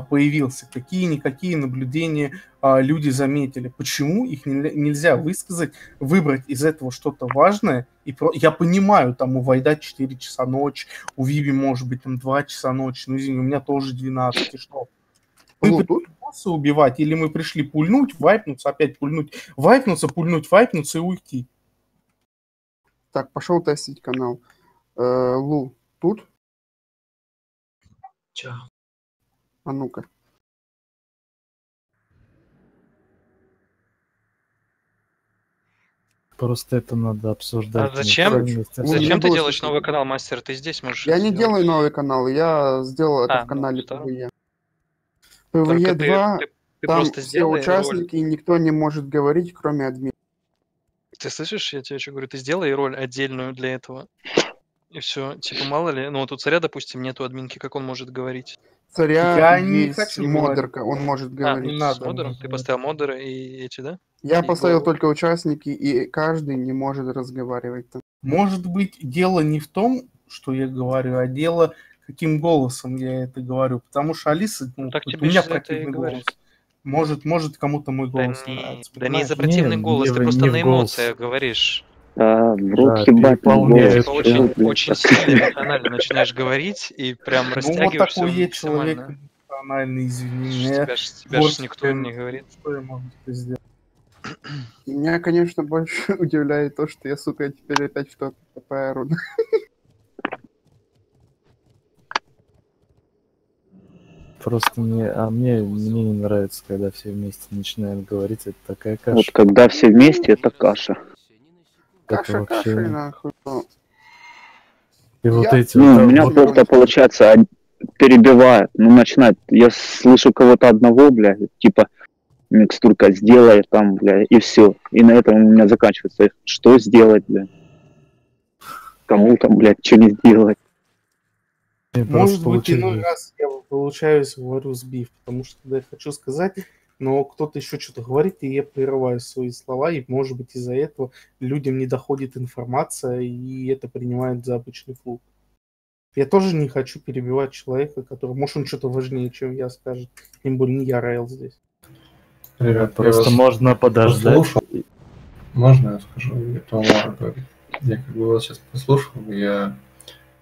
появился. Какие-никакие наблюдения а, люди заметили. Почему их нельзя, нельзя высказать, выбрать из этого что-то важное? И про... Я понимаю, там у Вайда 4 часа ночи, у Виви может быть там 2 часа ночи, ну извини, у меня тоже 12, и что? Мы Ну, пришли убивать, или мы пришли пульнуть, вайпнуться, опять пульнуть, вайпнуться, пульнуть, вайпнуться и уйти? Так, пошел тестить канал. Э, Лу, тут? Чё? А ну-ка. Просто это надо обсуждать. А зачем? Зачем ты делаешь новый канал, мастер? Ты здесь можешь Я не делаю новый канал, я сделал это А, в канале ну. PvE. Только PvE ты- 2, ты- ты там все роль. участники, и никто не может говорить, кроме админа. Ты слышишь, я тебе что говорю, ты сделай роль отдельную для этого. И все, типа, мало ли, ну вот у царя, допустим, нету админки, как он может говорить? Царя Я не есть хочу модерка, он может А, говорить. ну, с модером, ты поставил модера и эти, да? Я и поставил голову. только участники, и каждый не может разговаривать. Может быть, дело не в том, что я говорю, а дело, каким голосом я это говорю. Потому что Алиса, ну, так у меня за противный голос. Может, может кому-то мой Да голос не, нравится. да не понимаешь? противный Не, голос, не ты в- просто не на в голос. эмоциях говоришь. Да, в рот Да, ебать, что, очень, очень сильно эмоционально начинаешь говорить и прям Ну, вот растягиваешься такой человек эмоциональный, извини. Меня Тебя ж тебя ж творческое никто не говорит. Что я могу тебе сделать? Меня, конечно, больше удивляет то, что я, сука, теперь опять в топ ППР. Просто мне, а мне, мне не нравится, когда все вместе начинают говорить, это такая каша. Вот когда все вместе, это каша. Каша, вообще- каша, нахуй. ну. И вот Я- эти Ну, вот, у меня вот- просто получается од- перебивает. Ну, начинает. Я слышу кого-то одного, бля, типа микстурка сделай там, бля, и все. И на этом у меня заканчивается. Что сделать, бля? Кому там, блядь, что не сделать? Может быть, иной получилось- раз я получаюсь, говорю, сбив, потому что когда я хочу сказать, но кто-то еще что-то говорит, и я прерываю свои слова, и, может быть, из-за этого людям не доходит информация, и это принимают за обычный флук. Я тоже не хочу перебивать человека, который, может, он что-то важнее, чем я скажет. Тем более не я Райл здесь. Ребят, Просто вас можно подождать. послушал. Можно я скажу? Это говорит. Я как бы вас сейчас послушал, я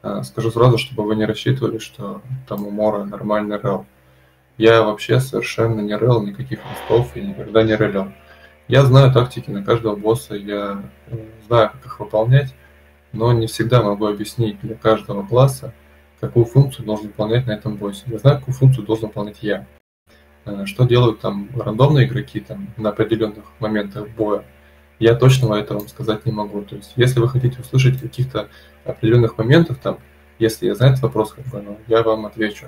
а, скажу сразу, чтобы вы не рассчитывали, что там у Мора нормальный рел. Я вообще совершенно не рел никаких мостов и никогда не релел. Я знаю тактики на каждого босса, я э, знаю, как их выполнять, но не всегда могу объяснить для каждого класса, какую функцию должен выполнять на этом боссе. Я знаю, какую функцию должен выполнять я. Э, Что делают там рандомные игроки там, на определенных моментах боя, я точного этого вам сказать не могу. То есть, если вы хотите услышать каких-то определенных моментов, там, если я знаю этот вопрос, как бы, ну, я вам отвечу.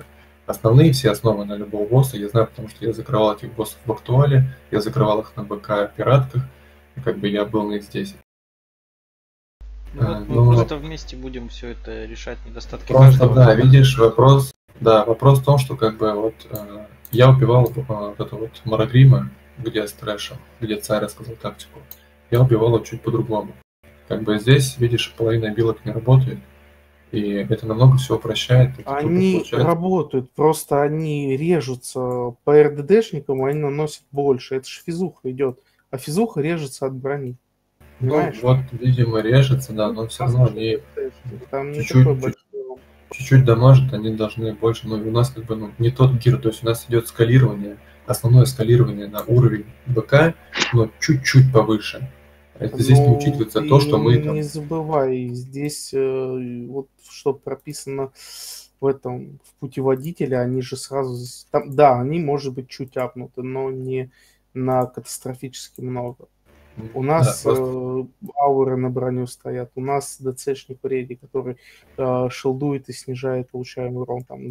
Основные все основы на любого босса я знаю, потому что я закрывал этих боссов в актуале, я закрывал их на БК пиратках, и как бы я был на X10. Ну, А, вот мы ну, просто вместе будем все это решать недостатки Просто, каждого. да, видишь, вопрос, да, вопрос в том, что как бы вот э, я убивал э, вот эту вот Марагрима, где с трэшем, где царь рассказал тактику. Я убивал его чуть по-другому. Как бы здесь, видишь, половина билок не работает, и это намного все упрощает. Они работают, просто они режутся по РДДшникам, они наносят больше. Это же физуха идет. А физуха режется от брони. Ну, Понимаешь? вот, видимо, режется, да, но все равно они Там чуть-чуть, чуть-чуть дамажат, они должны больше, но у нас как бы ну, не тот гир, то есть у нас идет скалирование, основное скалирование на уровень БК, но чуть-чуть повыше. Это здесь не Ну, учитывается ты то, что мы там... Не забывай, здесь э, вот что прописано в этом, в путеводителе, они же сразу... Там, да, они, может быть, чуть апнуты, но не на катастрофически много. У нас Да, э, ауры на броню стоят, у нас ДЦшник реди, который э, шилдует и снижает получаемый урон. Там,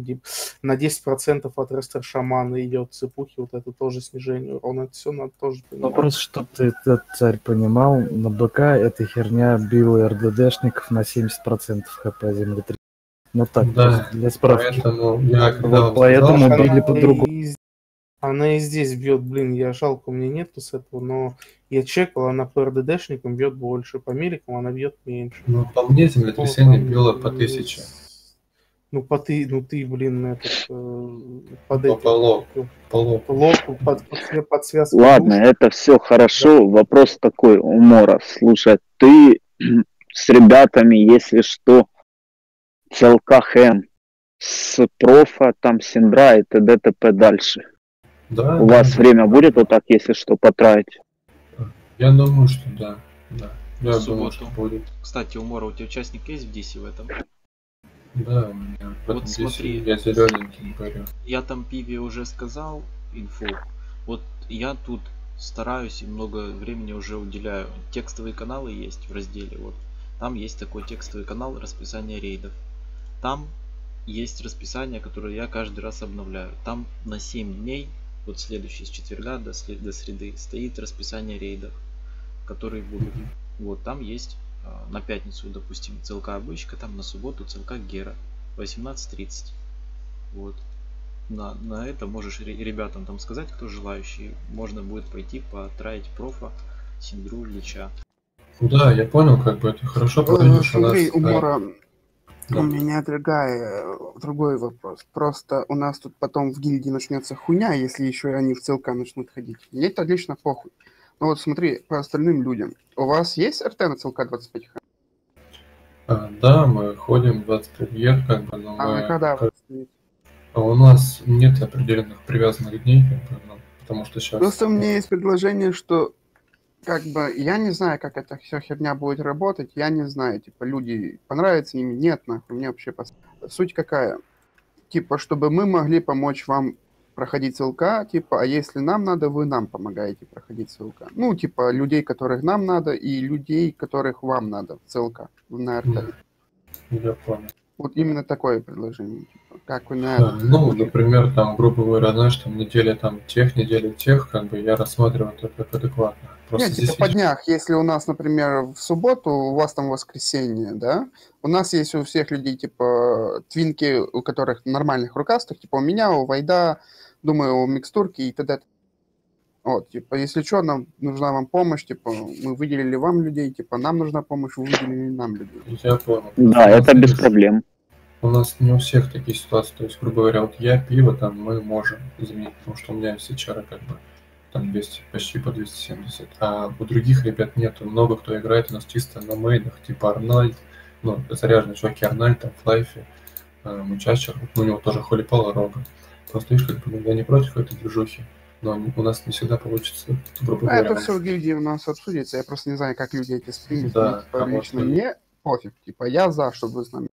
на 10% от рестер шамана идет цепухи, вот это тоже снижение урона. Это все надо тоже понимать. просто, чтобы ты этот царь понимал, на БК эта херня била РДДшников на 70% хп земли 3. Ну так, Да, просто для справки. поэтому я когда Вот поэтому сказал, били по-другому. Она и здесь бьет, блин, я жалко, у меня нету с этого, но я чекал, она по РДДшникам бьет больше, по мерикам она бьет меньше. Ну, по мне землетрясение Ну, било по тысяче. Ну, по ты, ну ты, блин, этот, э, под По этим, полу. как, Полу. локу, под, под, свя- под связку Ладно, душ. это все хорошо. Вопрос такой, Умора. Слушай, ты с ребятами, если что, целка хэм, с профа, там, синдра и т.д. т.п. дальше. Да, У да, вас да. время будет вот так, если что, потратить? Я думаю, что да. Да. Я В думаю, что будет. Кстати, Умора, у тебя участник есть в Дисе в этом? Да, у меня Вот смотри. я зелененький говорю. Я там Пиве уже сказал инфу. Вот я тут стараюсь и много времени уже уделяю. Текстовые каналы есть в разделе. Вот там есть такой текстовый канал расписание рейдов. Там есть расписание, которое я каждый раз обновляю. Там на 7 дней, вот следующий с четверга до, след- до среды, стоит расписание рейдов, которые будут. Вот там есть а, на пятницу, допустим, целка обычка, там на субботу целка Гера 18.30. Вот. На, на это можешь ре- ребятам там сказать, кто желающий. Можно будет пойти потраить профа, синдру, лича. Да, я понял, как бы это хорошо, Э, потому что у нас... Да. у меня другая, другой вопрос. Просто у нас тут потом в гильдии начнется хуйня, если еще и они в ЦЛК начнут ходить. Мне это лично похуй. Ну вот смотри, по остальным людям. У вас есть РТ на ЦЛК 25 х А, да, мы ходим 20 премьер, как бы, но А мы... когда как-? А у нас нет определенных привязанных дней, как бы, ну, потому что сейчас... Просто у меня есть предложение, что как бы я не знаю, как эта вся херня будет работать, я не знаю, типа люди понравится им, нет, нахуй, мне вообще пос... Суть какая? Типа, чтобы мы могли помочь вам проходить СЛК, типа, а если нам надо, вы нам помогаете проходить СЛК. Ну, типа, людей, которых нам надо, и людей, которых вам надо в СЛК, на РТ. Мгм. Я понял. Вот именно такое предложение, типа, как вы на Ну, смотрите? например, там, грубо говоря, знаешь, там неделя там тех, неделя тех, как бы я рассматриваю это как адекватно. Просто Нет, типа здесь по днях, если у нас, например, в субботу, у вас там воскресенье, да, у нас есть у всех людей, типа, твинки, у которых нормальных рукастых, типа у меня, у Вайда, думаю, у Микстурки и т.д. Вот, типа, если что, нам нужна вам помощь, типа, мы выделили вам людей, типа, нам нужна помощь, вы выделили нам людей. я понял. Да, это без проблем. У нас не у всех такие ситуации. То есть, грубо говоря, вот я пиво там мы можем заменить, потому что у меня все чары как бы там 200, почти по 270. А у других ребят нету. Много кто играет у нас чисто на мейнах, типа Арнольд, ну, заряженные чуваки Арнольд, там, Флайфи, э, Мучачер, ну, у него тоже Холипала Рога. Просто видишь, как бы, ну, я не против этой движухи, но у нас не всегда получится, грубо А говоря. это все в гильдии у нас обсудится, я просто не знаю, как люди эти стримят. Да, Мне, типа, а вот лично мне пофиг, типа, я за, чтобы вы с нами.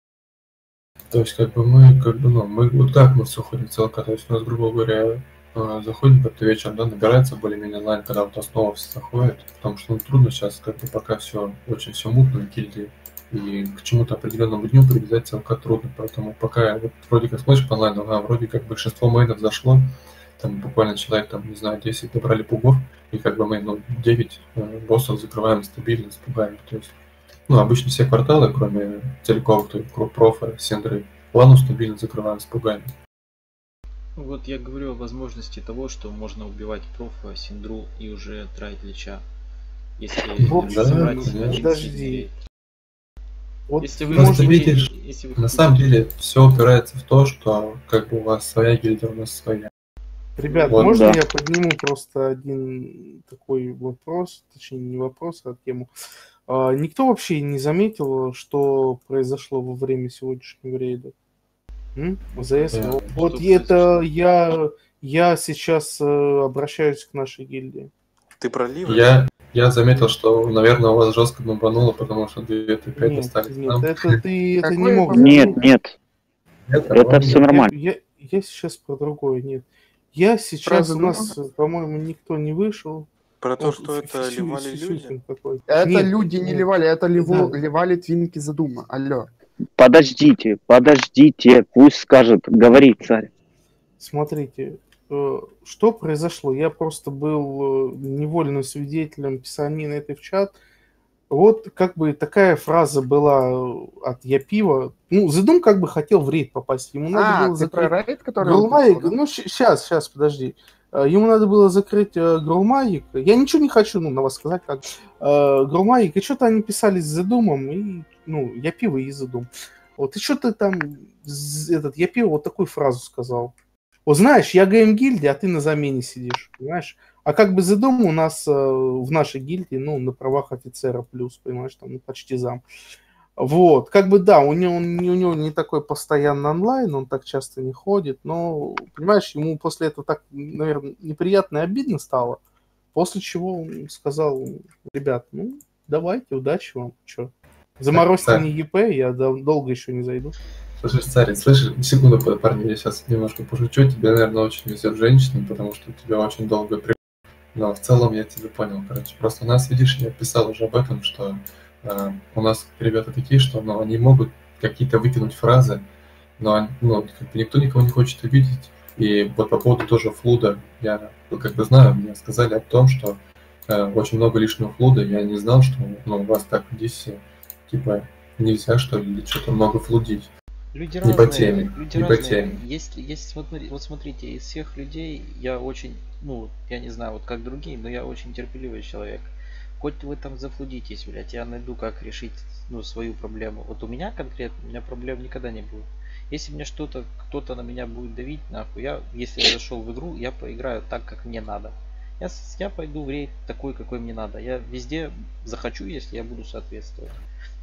То есть, как бы мы, как бы, ну, мы вот так мы все ходим целка. То есть у нас, грубо говоря, э, заходим как-то вечером, да, набирается более-менее онлайн, когда вот основа все заходит, потому что ну, трудно сейчас, как бы пока все очень все мутно в гильдии, и к чему-то определенному дню привязать целка трудно, поэтому пока вот вроде как смотришь по онлайну, ага, вроде как большинство мейнов зашло, там буквально человек, там, не знаю, 10 набрали пугов, и как бы мы, ну, 9 э, боссов закрываем стабильно с пугами, то есть ну, обычно все кварталы, кроме Телекова, то есть Профа, Сендры, Лану стабильно закрываем с пугами. Вот я говорю о возможности того, что можно убивать профа, синдру и уже траить лича. Если Вот, да, собрать один Подожди. Вот Если вы Просто хотите- видишь, если вы на самом деле все упирается в то, что как бы у вас своя гильдия, у нас своя. Ребят, Вот, можно да. я подниму просто один такой вопрос, точнее не вопрос, а тему. А, никто вообще не заметил, что произошло во время сегодняшнего рейда? М? ЗС? Да. Вот, Что это я, я сейчас э, обращаюсь к нашей гильдии. Ты проливы? Я, я заметил, что, наверное, у вас жестко бомбануло, потому что две Т5 Нет, остались нет, нам. это ты это не мог? Нет, нет, Нет, это нормально. все нормально. Я, я, я сейчас про другое, нет. Я сейчас, у задумал? нас, по-моему, никто не вышел. Про то, Вот что это ливали люди? Какой-то. Это Нет, люди не ливали, это ливу- Да. ливали твинки задума. Алло. Подождите, подождите, пусть скажет, говори, царь. Смотрите, э, что произошло? Я просто был э, невольным свидетелем писанины этой в чат. Вот как бы такая фраза была э, от Я пива. Ну, Зедум как бы хотел в рейд попасть. Ему надо А, было ты про закрыть рейд, который да? Ну, сейчас, сейчас, подожди. Э, Ему надо было закрыть э, Грумаик. Я ничего не хочу ну, на вас сказать, как э, Грумаик. И что-то они писали с Задумом, и, ну, я пиво и Задум. Вот, и что-то там, этот, я пиво вот такую фразу сказал. Вот знаешь, я ГМ гильдии, а ты на замене сидишь, понимаешь? А как бы Задум у нас э, в нашей гильдии, ну, на правах офицера плюс, понимаешь, там, ну, почти зам. Вот, как бы да, у него, он у него не такой постоянный онлайн, он так часто не ходит, но, понимаешь, ему после этого так, наверное, неприятно и обидно стало, после чего он сказал, ребят, ну, давайте, удачи вам, что. Заморозьте мне ЕП, я дол- долго еще не зайду. Слушай, царь, слышишь, секунду, парни, я сейчас немножко пошучу. Тебе, наверное, очень везет женщинам, потому что у тебя очень долго. Но в целом я тебя понял, короче. Просто у нас, видишь, я писал уже об этом, что э, у нас ребята такие, что ну, они могут какие-то выкинуть фразы, но ну, как бы никто никого не хочет обидеть. И вот по поводу тоже флуда, я как бы знаю, мне сказали о том, что э, очень много лишнего флуда, я не знал, что ну, у вас так в Дисе, типа, нельзя, что ли, что-то много флудить. Люди Не по разные, теме, люди не по разные. теме. Есть, есть, вот, вот смотрите, из всех людей я очень, ну, я не знаю, вот как другие, но я очень терпеливый человек. Хоть вы там зафлудитесь, блядь, я найду, как решить, ну, свою проблему. Вот у меня конкретно, у меня проблем никогда не будет. Если мне что-то, кто-то на меня будет давить, нахуй, я, если я зашел в игру, я поиграю так, как мне надо. Я, я пойду в рейд такой, какой мне надо. Я везде захочу, если я буду соответствовать.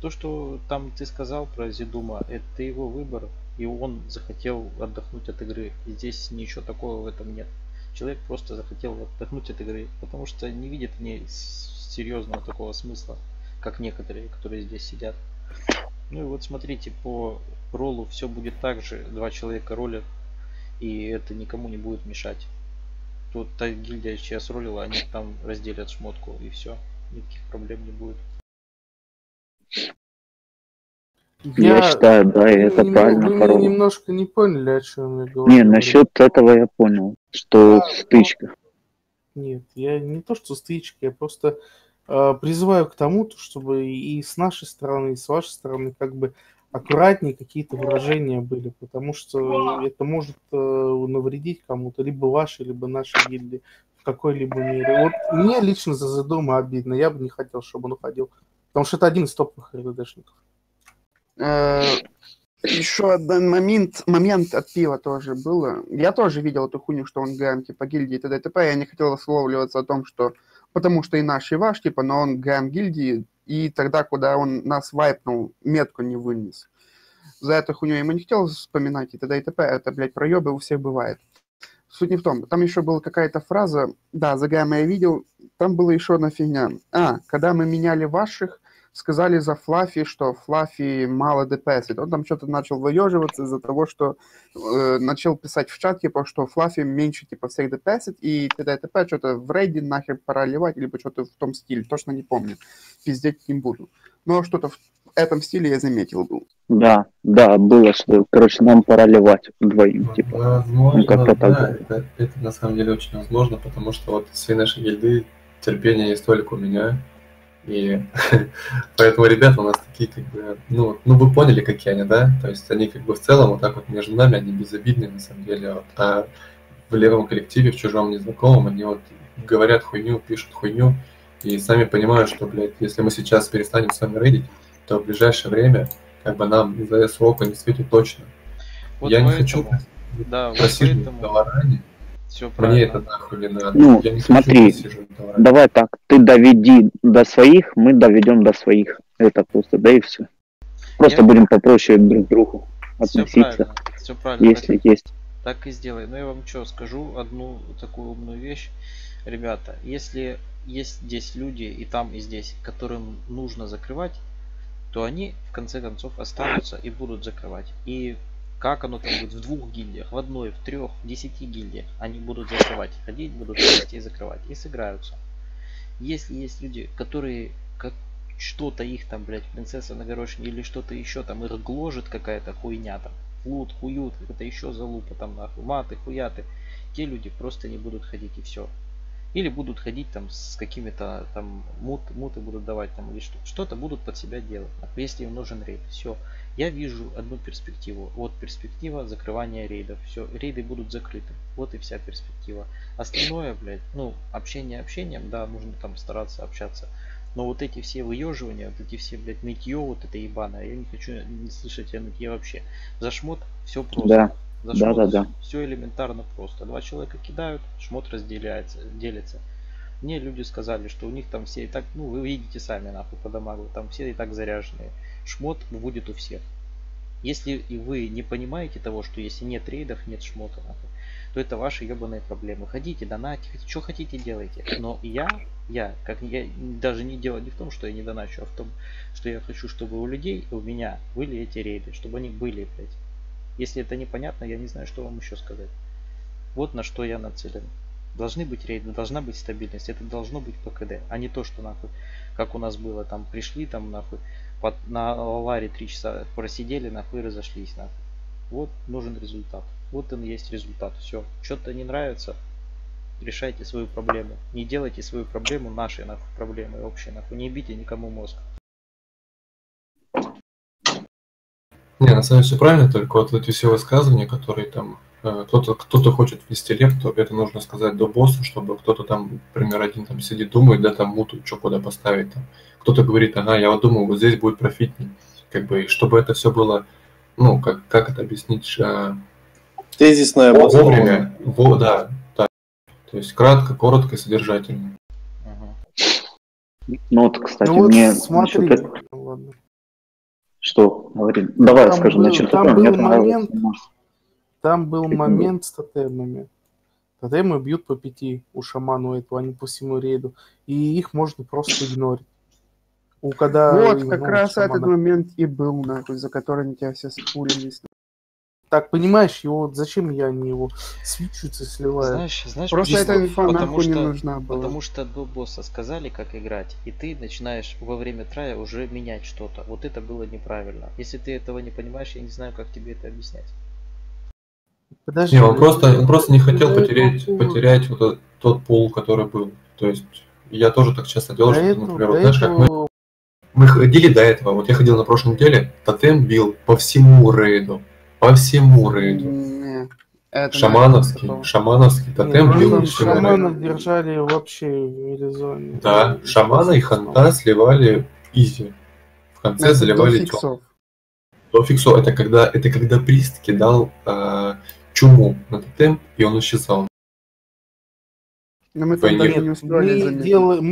То, что там ты сказал про Зидума, это его выбор, и он захотел отдохнуть от игры. Здесь ничего такого в этом нет. Человек просто захотел отдохнуть от игры, потому что не видит в ней серьезного такого смысла, как некоторые, которые здесь сидят. Ну и вот смотрите, по роллу все будет так же, два человека ролят, и это никому не будет мешать. Тут та гильдия сейчас ролила, они там разделят шмотку и все. Никаких проблем не будет. Я считаю, да, и это правильно, Вы меня Корова. немножко не поняли, о чем я говорю. Не, насчет этого я понял, что стычка. Нет, я не то, что стычки, я просто э, призываю к тому, то, чтобы и с нашей стороны, и с вашей стороны как бы аккуратнее какие-то выражения были, потому что это может э, навредить кому-то, либо вашей, либо нашей гильдии в какой-либо мере. Вот мне лично за Задума обидно, я бы не хотел, чтобы он уходил, потому что это один из топовых РДДшников. Еще один момент, момент от пива тоже было. Я тоже видел эту хуйню, что он ГМ, типа, гильдии и т.д. и т.п. Я не хотел ословливаться о том, что... Потому что и наш, и ваш, типа, но он ГМ гильдии, и тогда, куда он нас вайпнул, метку не вынес. За эту хуйню я ему не хотел вспоминать и т.д. и т.п. Это, блядь, проебы у всех бывает. Суть не в том. Там еще была какая-то фраза, да, за ГМ я видел, там была еще одна фигня. А, когда мы меняли ваших, сказали за Флаффи, что Флаффи мало депесит. Он там что-то начал выеживаться из-за того, что э, начал писать в чат, типа, что Флаффи меньше, типа, всех депесит, и т.д. и т.п. что-то в рейде нахер пора ливать, либо что-то в том стиле, точно не помню. Пиздеть не буду. Но что-то в этом стиле я заметил был. Да, да, было, что, короче, нам пора ливать двоим, типа. Возможно, Ну, как-то так да, было. это, это на самом деле очень возможно, потому что вот всей нашей гильды терпения есть только у меня. И поэтому ребята у нас такие, как бы, ну, ну вы поняли, какие они, да? То есть они как бы в целом вот так вот между нами, они безобидные на самом деле. Вот. А в левом коллективе, в чужом незнакомом, они вот говорят хуйню, пишут хуйню, и сами понимают, что, блядь, если мы сейчас перестанем с вами рейдить, то в ближайшее время как бы нам из-за срока не светит точно. Вот Я не поэтому- хочу да, вот просиживать поэтому- в Долоране. Всё Мне правильно. это нахуй не надо. Ну, Я не смотри, хочу давай так, ты доведи до своих, мы доведем до своих. Это просто, да и все. Просто Я- будем попроще друг к другу Все относиться, правильно, все правильно. если так, есть. так и сделай. Но я вам что скажу одну такую умную вещь, ребята. Если есть здесь люди и там и здесь, которым нужно закрывать, то они в конце концов останутся и будут закрывать. И как оно там будет в двух гильдиях, в одной, в трех, в десяти гильдиях, они будут закрывать, ходить будут вместе и закрывать, и сыграются. Если есть люди, которые как что-то их там, блядь, принцесса на горошине или что-то еще там, их гложет какая-то хуйня там, флут, хуют, какая-то еще залупа там нахуй, маты, хуяты, те люди просто не будут ходить и все. Или будут ходить там с какими-то там мут, муты будут давать там или что, что-то будут под себя делать, если им нужен рейд. Все. Я вижу одну перспективу. Вот перспектива закрывания рейдов. Все, рейды будут закрыты. Вот и вся перспектива. Остальное, блядь, ну, общение общением, да, нужно там стараться общаться. Но вот эти все выеживания, вот эти все, блядь, нытье, вот это ебаное, я не хочу не слышать о нытье вообще. За шмот все просто. Да. За Да, шмот да, да. все элементарно просто. Два человека кидают, шмот разделяется, делится. Мне люди сказали, что у них там все и так, ну вы видите сами нахуй по дамагу, там все и так заряженные. Шмот будет у всех. Если и вы не понимаете того, что если нет рейдов, нет шмота, то это ваши ебаные проблемы. Ходите, донатьте, что хотите делайте. Но я, я, как я даже не дело не в том, что я не доначу, а в том, что я хочу, чтобы у людей, у меня были эти рейды, чтобы они были, блядь. Если это непонятно, я не знаю, что вам еще сказать. Вот на что я нацелен. Должны быть рейды, должна быть стабильность, это должно быть ПКД, а не то, что нахуй, как у нас было, там пришли, там нахуй, под, на ларе три часа просидели, нахуй разошлись, нахуй. Вот нужен результат. Вот он есть результат. Все. Что-то не нравится, решайте свою проблему. Не делайте свою проблему нашей нахуй проблемой общей, нахуй. Не бейте никому мозг. Не, на самом деле все правильно, только вот эти все высказывания, которые там э, кто-то кто-то хочет ввести лепту, это нужно сказать до босса, чтобы кто-то там, например, один там сидит, думает, да, там муту, что куда поставить там. Кто-то говорит, ага, я вот думаю, вот здесь будет профитней. Как бы, чтобы это все было, ну, как, как это объяснить, э, Тезисное вовремя, во, да, да. То есть кратко, коротко и содержательно. Ну вот, кстати, Ну вот мне смотри, насчет этого- ладно. Что? Говори. Давай Там скажи был- насчет там. Мне был понравилось. момент, там был момент с тотемами. Тотемы бьют по пяти у шамана этого, а не по всему рейду. И их можно просто игнорить. У когда Вот, ну, как раз шамана- этот момент и был, нахуй, за которым тебя все спулились. Так, понимаешь, его зачем я не его свечутся сливаю? Знаешь, знаешь, Просто эта инфа потому нахуй не нужна была. Потому что до босса сказали, как играть, и ты начинаешь во время трая уже менять что-то. Вот это было неправильно. Если ты этого не понимаешь, я не знаю, как тебе это объяснять. Подожди, Не, он просто, он просто не хотел до потерять, этого- потерять вот этот, тот пул, который был. То есть я тоже так часто делал, До что, этого- например, вот знаешь, как мы, этого- мы ходили до этого, вот я ходил на прошлой неделе, тотем бил по всему рейду, по всему рейду. Это Шамановский, такого. шамановский тотем Не, бил по всему рейду. шаманов держали вообще в милизоне. Да, шамана и ханта сливали изи. В конце Это до заливали тём. фиксов. До фиксо это когда это когда прист кидал э, чуму на тотем, и он исчезал. Но мы даже не успели Мы делаем, мы